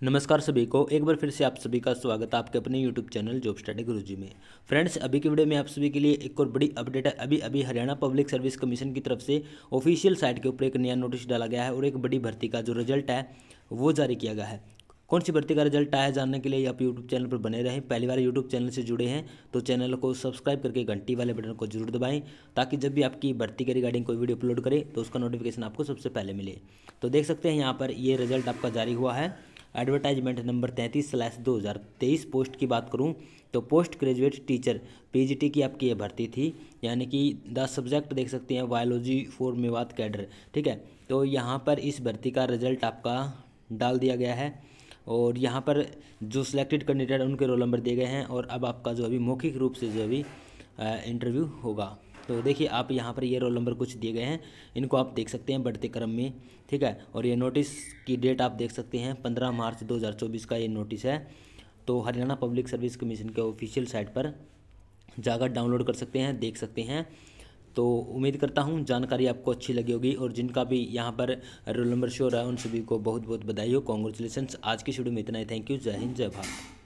नमस्कार सभी को। एक बार फिर से आप सभी का स्वागत है आपके अपने YouTube channel Job Study Guruji में। फ्रेंड्स अभी की वीडियो में आप सभी के लिए एक और बड़ी अपडेट है। अभी अभी हरियाणा पब्लिक सर्विस कमीशन की तरफ़ से ऑफिशियल साइट के ऊपर एक नया नोटिस डाला गया है और एक बड़ी भर्ती का जो रिज़ल्ट है, वो जारी किया गया है। कौन सी भर्ती का रिज़ल्ट आया जानने के लिए आप यूट्यूब चैनल पर बने रहें। पहली बार यूट्यूब चैनल से जुड़े हैं तो चैनल को सब्सक्राइब करके घंटी वाले बटन को ज़रूर दबाएँ, ताकि जब भी आपकी भर्ती के रिगार्डिंग कोई वीडियो अपलोड करे तो उसका नोटिफिकेशन आपको सबसे पहले मिले। तो देख सकते हैं, यहाँ पर ये रिज़ल्ट आपका जारी हुआ है। एडवर्टाइजमेंट नंबर तैंतीस स्लैश दो हज़ार तेईस पोस्ट की बात करूँ तो पोस्ट ग्रेजुएट टीचर पीजीटी की आपकी ये भर्ती थी, यानी कि द सब्जेक्ट देख सकते हैं, बायोलॉजी फॉर मेवात कैडर, ठीक है? तो यहाँ पर इस भर्ती का रिज़ल्ट आपका डाल दिया गया है, और यहाँ पर जो सिलेक्टेड कैंडिडेट उनके रोल नंबर दिए गए हैं, और अब आपका जो अभी मौखिक रूप से जो अभी इंटरव्यू होगा। तो देखिए, आप यहाँ पर ये रोल नंबर कुछ दिए गए हैं। इनको आप देख सकते हैं बढ़ते क्रम में, ठीक है? और ये नोटिस की डेट आप देख सकते हैं, पंद्रह मार्च 2024 का ये नोटिस है। तो हरियाणा पब्लिक सर्विस कमीशन के ऑफिशियल साइट पर जाकर डाउनलोड कर सकते हैं, देख सकते हैं। तो उम्मीद करता हूँ, जानकारी आपको अच्छी लगी होगी और जिनका भी यहाँ पर रोल नंबर शो रहा है, उन सभी को बहुत बहुत बधाई हो। कॉन्ग्रेचुलेसन आज की वीडियो में इतना ही। थैंक यू जय हिंद, जय भारत।